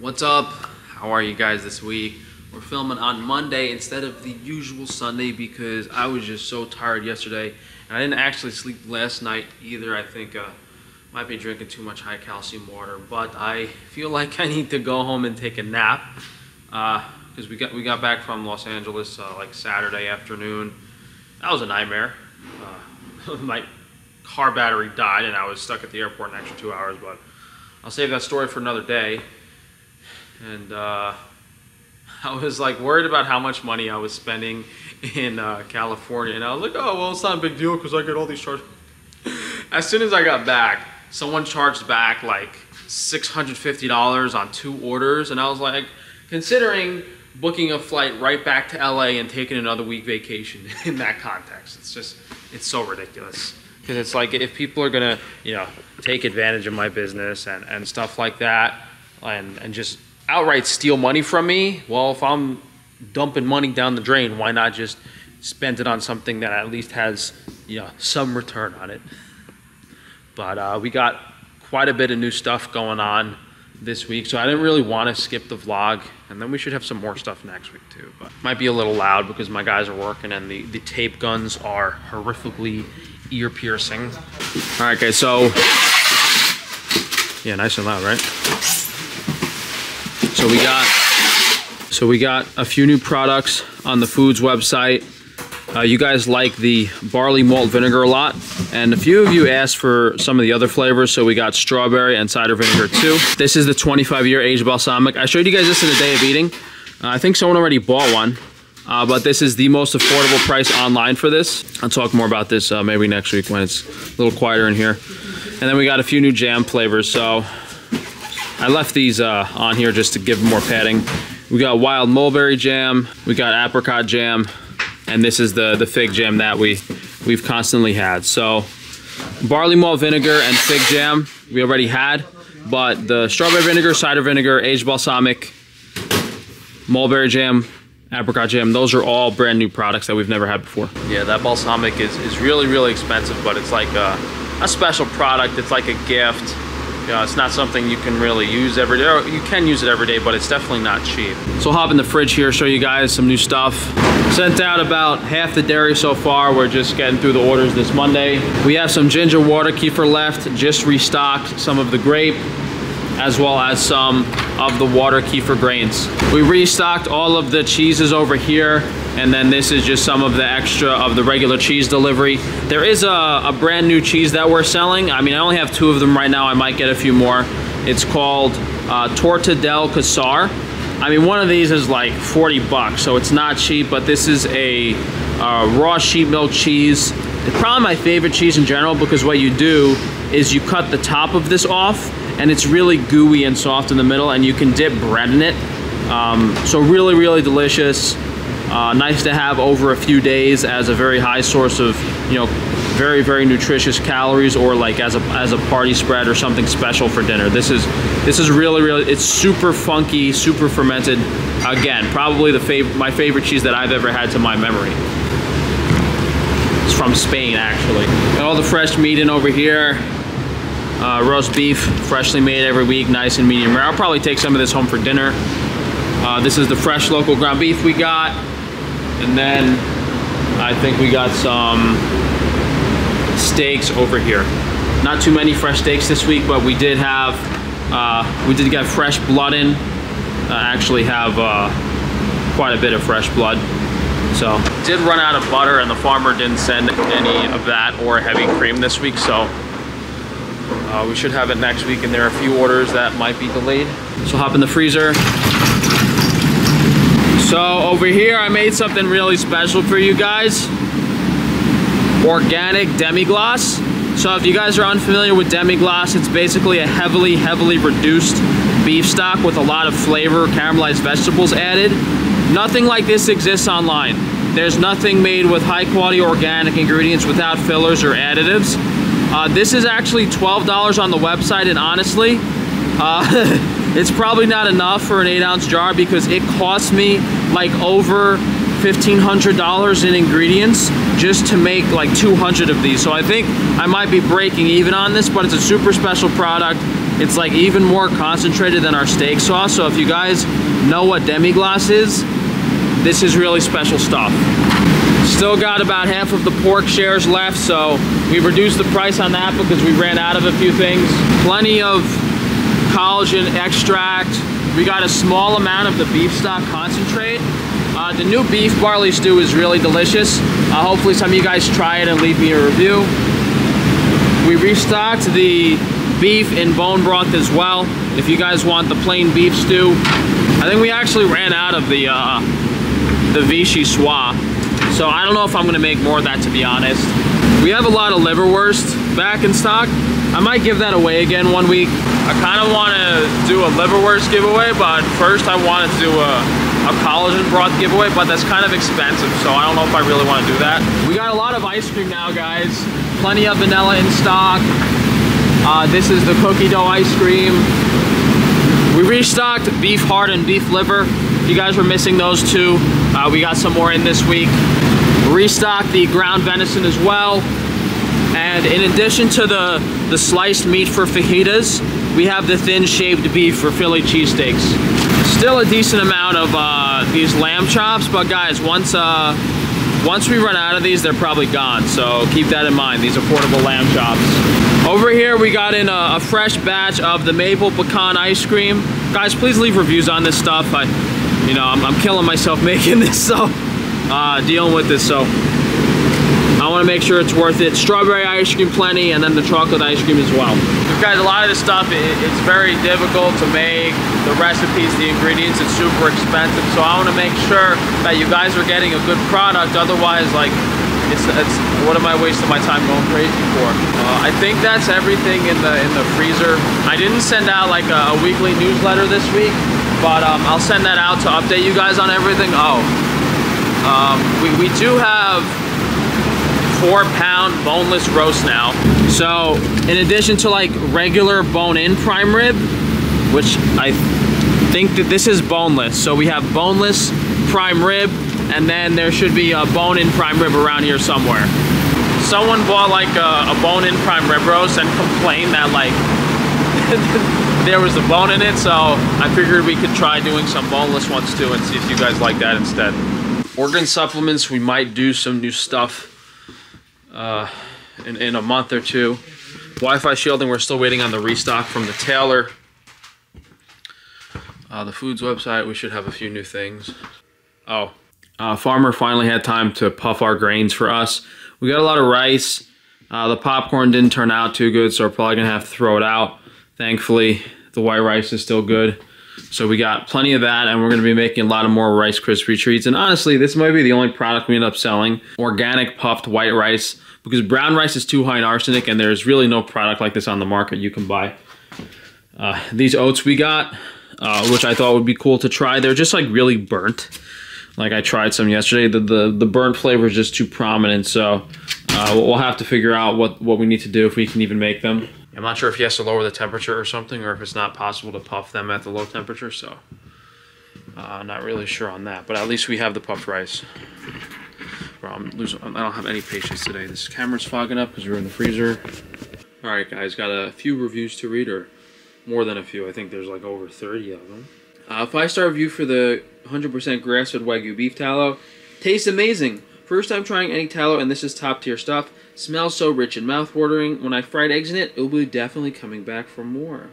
What's up? How are you guys this week? We're filming on Monday instead of the usual Sunday because I was just so tired yesterday and I didn't actually sleep last night either. I think uh, might be drinking too much high calcium water, but I feel like I need to go home and take a nap because uh, we got we got back from Los Angeles uh, like Saturday afternoon. That was a nightmare. Uh, my car battery died and I was stuck at the airport an extra two hours, but I'll save that story for another day. And uh, I was like worried about how much money I was spending in uh, California. And I was like, oh, well, it's not a big deal because I get all these charges. as soon as I got back, someone charged back like $650 on two orders. And I was like, considering booking a flight right back to LA and taking another week vacation in that context, it's just, it's so ridiculous. Because it's like if people are gonna, you know, take advantage of my business and, and stuff like that, and, and just outright steal money from me, well, if I'm dumping money down the drain, why not just spend it on something that at least has, you know, some return on it? But uh, we got quite a bit of new stuff going on this week, so I didn't really want to skip the vlog, and then we should have some more stuff next week too. But might be a little loud because my guys are working and the, the tape guns are horrifically ear piercing. All right, guys, so, yeah, nice and loud, right? So we got, so we got a few new products on the Foods website. Uh, you guys like the barley malt vinegar a lot, and a few of you asked for some of the other flavors, so we got strawberry and cider vinegar too. This is the 25 year aged balsamic. I showed you guys this in the day of eating. Uh, I think someone already bought one. Uh, but this is the most affordable price online for this. I'll talk more about this uh, maybe next week when it's a little quieter in here. And then we got a few new jam flavors. So I left these uh, on here just to give more padding. We got wild mulberry jam, we got apricot jam, and this is the, the fig jam that we, we've constantly had. So barley malt vinegar and fig jam we already had, but the strawberry vinegar, cider vinegar, aged balsamic, mulberry jam, apricot jam. Those are all brand new products that we've never had before. Yeah, that balsamic is, is really, really expensive, but it's like a, a special product. It's like a gift. You know, it's not something you can really use every day. Oh, you can use it every day, but it's definitely not cheap. So hop in the fridge here, show you guys some new stuff. Sent out about half the dairy so far. We're just getting through the orders this Monday. We have some ginger water kefir left, just restocked some of the grape as well as some of the water kefir grains. We restocked all of the cheeses over here and then this is just some of the extra of the regular cheese delivery. There is a, a, brand new cheese that we're selling. I mean, I only have two of them right now. I might get a few more. It's called uh, Torta del Casar. I mean, one of these is like 40 bucks, so it's not cheap, but this is a uh, raw sheep milk cheese. Probably my favorite cheese in general because what you do is you cut the top of this off and it's really gooey and soft in the middle and you can dip bread in it. Um, so really, really delicious. Uh, nice to have over a few days as a very high source of, you know, very, very nutritious calories or like as a, as a party spread or something special for dinner. This is, this is really, really, it's super funky, super fermented. Again, probably the fav my favorite cheese that I've ever had to my memory. It's from Spain, actually. All the fresh meat in over here. Uh, roast beef, freshly made every week, nice and medium rare. I'll probably take some of this home for dinner. Uh, this is the fresh local ground beef we got. And then I think we got some steaks over here. Not too many fresh steaks this week, but we did have, uh, we did get fresh blood in. Uh, actually have uh, quite a bit of fresh blood. So, did run out of butter and the farmer didn't send any of that or heavy cream this week, so uh, we should have it next week, and there are a few orders that might be delayed. So hop in the freezer. So over here, I made something really special for you guys. Organic demi-glace. So if you guys are unfamiliar with demi-glace, it's basically a heavily, heavily reduced beef stock with a lot of flavor, caramelized vegetables added. Nothing like this exists online. There's nothing made with high quality organic ingredients without fillers or additives. Uh, this is actually $12 on the website, and honestly, uh, it's probably not enough for an 8 ounce jar because it cost me like over $1,500 in ingredients just to make like 200 of these. So I think I might be breaking even on this, but it's a super special product. It's like even more concentrated than our steak sauce. So if you guys know what demi-glace is, this is really special stuff. Still got about half of the pork shares left, so we reduced the price on that because we ran out of a few things. Plenty of collagen extract. We got a small amount of the beef stock concentrate. Uh, the new beef barley stew is really delicious. Uh, hopefully some of you guys try it and leave me a review. We restocked the beef in bone broth as well. If you guys want the plain beef stew. I think we actually ran out of the uh, the Vichyssoise. So I don't know if I'm gonna make more of that to be honest. We have a lot of liverwurst back in stock. I might give that away again one week. I kind of want to do a liverwurst giveaway, but first I wanted to do a, a collagen broth giveaway, but that's kind of expensive, so I don't know if I really want to do that. We got a lot of ice cream now, guys. Plenty of vanilla in stock. Uh, this is the cookie dough ice cream. We restocked beef heart and beef liver. If you guys were missing those two, uh, we got some more in this week. Restocked the ground venison as well. And in addition to the, the sliced meat for fajitas, we have the thin shaved beef for Philly cheesesteaks. Still a decent amount of uh, these lamb chops, but guys, once uh, once we run out of these, they're probably gone. So keep that in mind, these affordable lamb chops. Over here, we got in a, a fresh batch of the maple pecan ice cream. Guys, please leave reviews on this stuff. I, you know, I'm, I'm killing myself making this, so uh, dealing with this. So I want to make sure it's worth it. Strawberry ice cream plenty, and then the chocolate ice cream as well. Guys, a lot of this stuff, it, it's very difficult to make. The recipes, the ingredients, it's super expensive. So I want to make sure that you guys are getting a good product. Otherwise, like, it's, it's what am I wasting my time going crazy for? Uh, I think that's everything in the in the freezer. I didn't send out like a, a weekly newsletter this week, but um, I'll send that out to update you guys on everything. Oh, um, we, we do have four pound boneless roast now. So in addition to like regular bone in prime rib, which I think that this is boneless. So we have boneless prime rib, and then there should be a bone-in prime rib around here somewhere. Someone bought like a, a bone-in prime rib roast and complained that like there was a bone in it, so I figured we could try doing some boneless ones too and see if you guys like that instead. Organ supplements, we might do some new stuff uh, in, in a month or two. Wi-Fi shielding, we're still waiting on the restock from the tailor. Uh, the foods website, we should have a few new things. Oh, uh, farmer finally had time to puff our grains for us. We got a lot of rice. Uh, the popcorn didn't turn out too good, so we're probably gonna have to throw it out. Thankfully, the white rice is still good. So we got plenty of that, and we're gonna be making a lot of more Rice Krispie treats. And honestly, this might be the only product we end up selling, organic puffed white rice, because brown rice is too high in arsenic, and there's really no product like this on the market you can buy. Uh, these oats we got, uh, which I thought would be cool to try. They're just like really burnt. Like I tried some yesterday. The the, the burnt flavor is just too prominent. So uh, we'll have to figure out what, what we need to do if we can even make them. I'm not sure if he has to lower the temperature or something, or if it's not possible to puff them at the low temperature. So uh, not really sure on that. But at least we have the puffed rice. Bro, I'm losing. I don't have any patience today. This camera's fogging up because we're in the freezer. All right, guys, got a few reviews to read, or more than a few. I think there's like over 30 of them. Uh, five star review for the 100% grass fed Wagyu beef tallow. Tastes amazing. First time trying any tallow, and this is top tier stuff. Smells so rich and mouth-watering. When I fried eggs in it, it will be definitely coming back for more.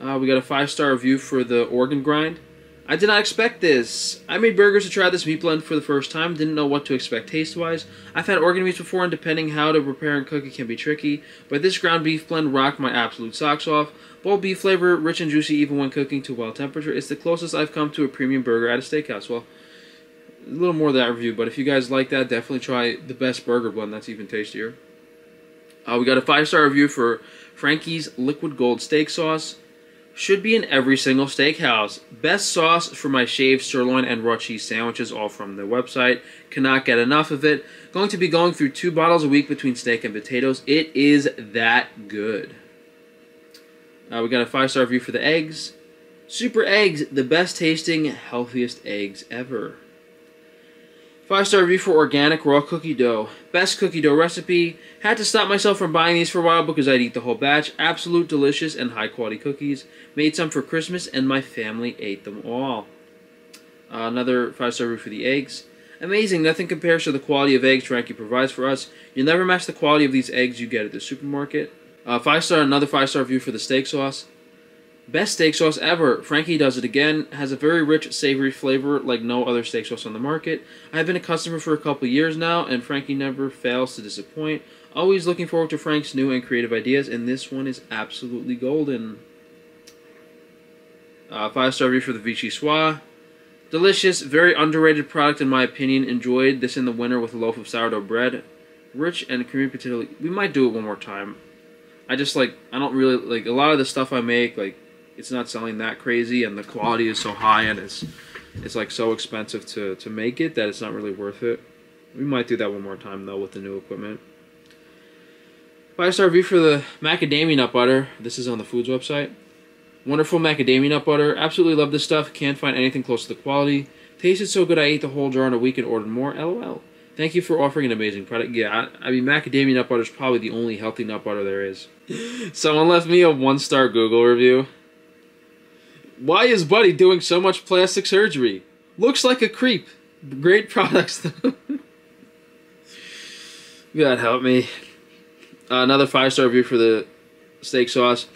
Uh, we got a five star review for the organ grind. I did not expect this. I made burgers to try this meat blend for the first time. Didn't know what to expect taste-wise. I've had organ meats before, and depending how to prepare and cook it can be tricky. But this ground beef blend rocked my absolute socks off. Bold beef flavor, rich and juicy even when cooking to wild temperature. It's the closest I've come to a premium burger at a steakhouse. Well, a little more of that review, but if you guys like that, definitely try the best burger bun. That's even tastier. Uh, we got a five-star review for Frankie's Liquid Gold Steak Sauce. Should be in every single steakhouse. Best sauce for my shaved sirloin and raw cheese sandwiches, all from the website. Cannot get enough of it. Going to be going through two bottles a week between steak and potatoes. It is that good. Uh, we got a five star review for the eggs. Super eggs, the best tasting, healthiest eggs ever. Five star review for organic raw cookie dough. Best cookie dough recipe. Had to stop myself from buying these for a while because I'd eat the whole batch. Absolute delicious and high quality cookies. Made some for Christmas and my family ate them all. Uh, another five star review for the eggs. Amazing, nothing compares to the quality of eggs Frankie provides for us. You'll never match the quality of these eggs you get at the supermarket. Uh, five star, another five star review for the steak sauce. Best steak sauce ever. Frankie does it again. Has a very rich, savory flavor like no other steak sauce on the market. I've been a customer for a couple years now, and Frankie never fails to disappoint. Always looking forward to Frank's new and creative ideas, and this one is absolutely golden. Uh, five star review for the Vichyssoise. Delicious, very underrated product in my opinion. Enjoyed this in the winter with a loaf of sourdough bread. Rich and creamy potato. We might do it one more time. I just like I don't really like a lot of the stuff I make like it's not selling that crazy and the quality is so high and it's it's like so expensive to to make it that it's not really worth it. We might do that one more time though with the new equipment. Five star review for the macadamia nut butter. This is on the foods website. Wonderful macadamia nut butter. Absolutely love this stuff. Can't find anything close to the quality. Tasted so good I ate the whole jar in a week and ordered more. LOL. Thank you for offering an amazing product. Yeah, I, I mean macadamia nut butter is probably the only healthy nut butter there is. Someone left me a one star Google review. Why is Buddy doing so much plastic surgery? Looks like a creep. Great products though. God help me. Uh, another five star review for the steak sauce.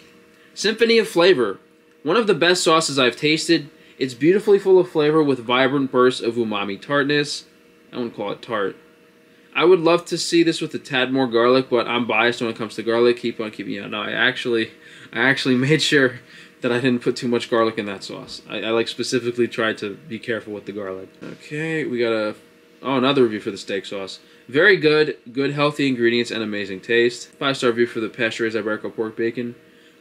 Symphony of Flavor. One of the best sauces I've tasted. It's beautifully full of flavor with vibrant bursts of umami tartness. I wouldn't call it tart. I would love to see this with a tad more garlic, but I'm biased when it comes to garlic. Keep on keeping. Yeah, no, I actually, I actually made sure that I didn't put too much garlic in that sauce. I, I like specifically tried to be careful with the garlic. Okay, we got a oh another review for the steak sauce. Very good, good healthy ingredients and amazing taste. Five star review for the pasture-raised Iberico pork bacon.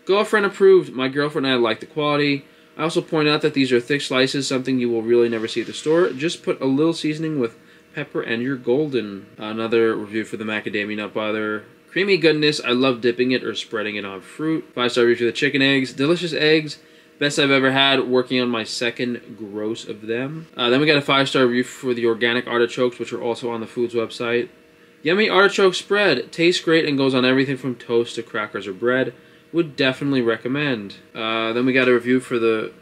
Girlfriend approved. My girlfriend and I like the quality. I also point out that these are thick slices, something you will really never see at the store. Just put a little seasoning with pepper and you're golden. Another review for the macadamia nut butter. Creamy goodness. I love dipping it or spreading it on fruit. Five star review for the chicken eggs. Delicious eggs. Best I've ever had. Working on my second gross of them. Uh, then we got a five star review for the organic artichokes, which are also on the Foods website. Yummy artichoke spread. Tastes great and goes on everything from toast to crackers or bread. Would definitely recommend. Uh, then we got a review for the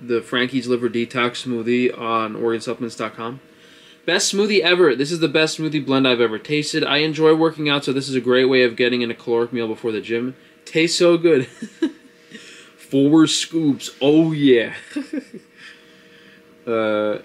the Frankie's Liver Detox Smoothie on OrganSupplements.com. Best smoothie ever. This is the best smoothie blend I've ever tasted. I enjoy working out, so this is a great way of getting in a caloric meal before the gym. Tastes so good. Four scoops. Oh, yeah. uh, oh,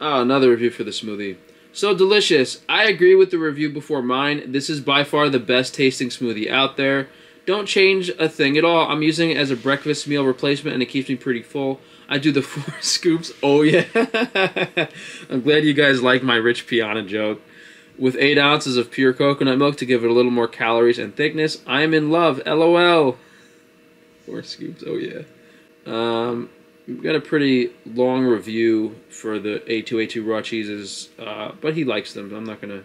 another review for the smoothie. So delicious. I agree with the review before mine. This is by far the best tasting smoothie out there. Don't change a thing at all. I'm using it as a breakfast meal replacement and it keeps me pretty full. I do the four scoops. Oh yeah. I'm glad you guys like my Rich Piana joke. With 8 ounces of pure coconut milk to give it a little more calories and thickness. I am in love. LOL. Four scoops. Oh yeah. Um, we've got a pretty long review for the A2A2 raw cheeses, uh, but he likes them. I'm not going to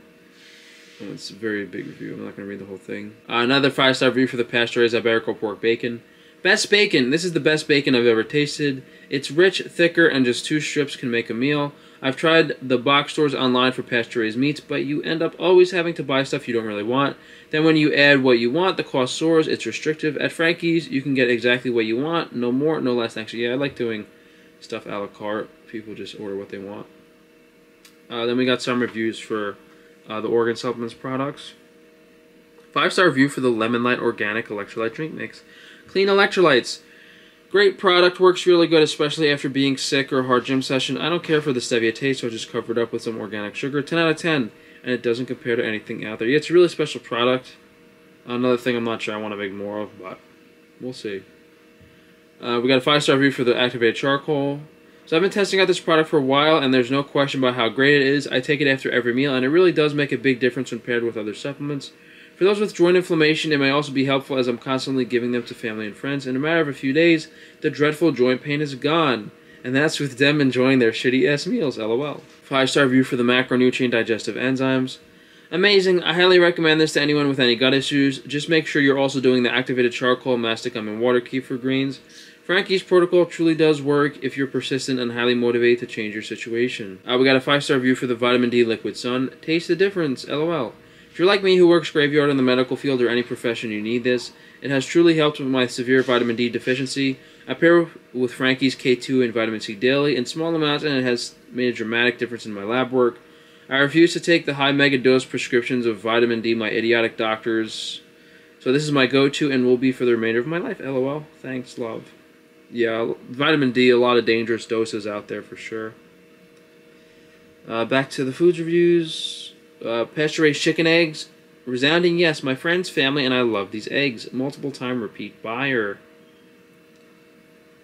it's a very big review. I'm not going to read the whole thing. Uh, another five star review for the pasture-raised Iberico pork bacon. Best bacon. This is the best bacon I've ever tasted. It's rich, thicker, and just two strips can make a meal. I've tried the box stores online for pasture-raised meats, but you end up always having to buy stuff you don't really want. Then when you add what you want, the cost soars. It's restrictive. At Frankie's, you can get exactly what you want. No more, no less. Actually, yeah, I like doing stuff a la carte. People just order what they want. Uh, then we got some reviews for uh, the Organ Supplements products. Five-star review for the Lemon Light Organic Electrolyte Drink Mix. Clean electrolytes. Great product, works really good, especially after being sick or a hard gym session. I don't care for the stevia taste, so I just cover it up with some organic sugar. 10 out of 10, and it doesn't compare to anything out there. Yeah, it's a really special product. Another thing I'm not sure I want to make more of, but we'll see. Uh, we got a five-star review for the activated charcoal. So I've been testing out this product for a while, and there's no question about how great it is. I take it after every meal, and it really does make a big difference when paired with other supplements. For those with joint inflammation, it may also be helpful as I'm constantly giving them to family and friends. In a matter of a few days, the dreadful joint pain is gone. And that's with them enjoying their shitty ass meals, lol. Five star review for the macronutrient digestive enzymes. Amazing. I highly recommend this to anyone with any gut issues. Just make sure you're also doing the activated charcoal, mastic gum, and water kefir greens. Frankie's protocol truly does work if you're persistent and highly motivated to change your situation. Uh, we got a five star review for the vitamin D liquid sun. Taste the difference, lol. If you're like me who works graveyard in the medical field or any profession you need this, it has truly helped with my severe vitamin D deficiency. I pair with Frankie's K2 and vitamin C daily in small amounts and it has made a dramatic difference in my lab work. I refuse to take the high mega dose prescriptions of vitamin D my idiotic doctors. So this is my go-to and will be for the remainder of my life. LOL. Thanks, love yeah, vitamin D, a lot of dangerous doses out there for sure. Uh, back to the foods reviews. Uh, pasture raised chicken eggs. Resounding yes, my friends, family, and I love these eggs. Multiple time repeat buyer.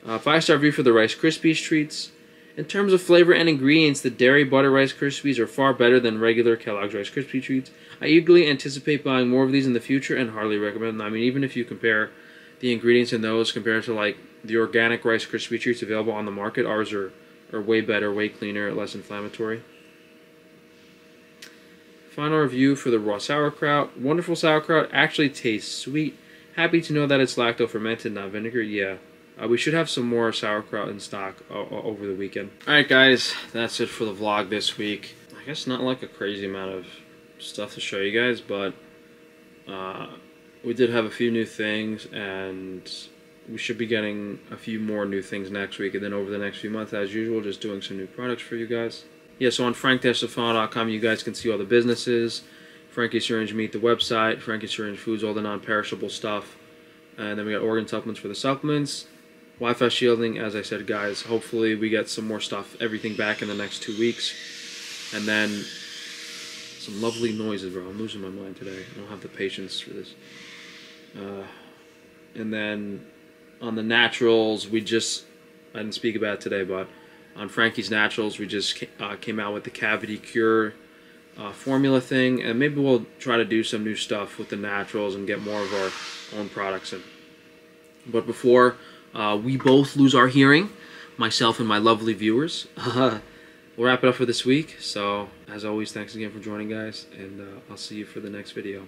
Uh, five star review for the Rice Krispies treats. In terms of flavor and ingredients, the Dairy Butter Rice Krispies are far better than regular Kellogg's Rice Krispie treats. I eagerly anticipate buying more of these in the future and hardly recommend them. I mean, even if you compare the ingredients in those compared to like the organic Rice Krispie treats available on the market, ours are, are way better, way cleaner, less inflammatory. Final review for the raw sauerkraut. Wonderful sauerkraut, actually tastes sweet. Happy to know that it's lacto fermented, not vinegar. Yeah, uh, we should have some more sauerkraut in stock over the weekend. Alright guys, that's it for the vlog this week. I guess not like a crazy amount of stuff to show you guys, but uh, we did have a few new things and we should be getting a few more new things next week and then over the next few months as usual just doing some new products for you guys. Yeah so on frank-tufano.com you guys can see all the businesses. Frankie's free range meat the website Frankie's free range foods all the non-perishable stuff. And then we got organ supplements for the supplements. Wi-fi shielding as i said guys hopefully we get some more stuff everything back in the next two weeks. And then some lovely noises bro. I'm losing my mind today. I don't have the patience for this uh, and then on the naturals, we just I didn't speak about today, but on Frankie's Naturals, we just uh, came out with the cavity cure uh, formula thing, and maybe we'll try to do some new stuff with the naturals and get more of our own products in. But before uh, we both lose our hearing, myself and my lovely viewers, we'll wrap it up for this week. So, as always, thanks again for joining, guys, and uh, I'll see you for the next video.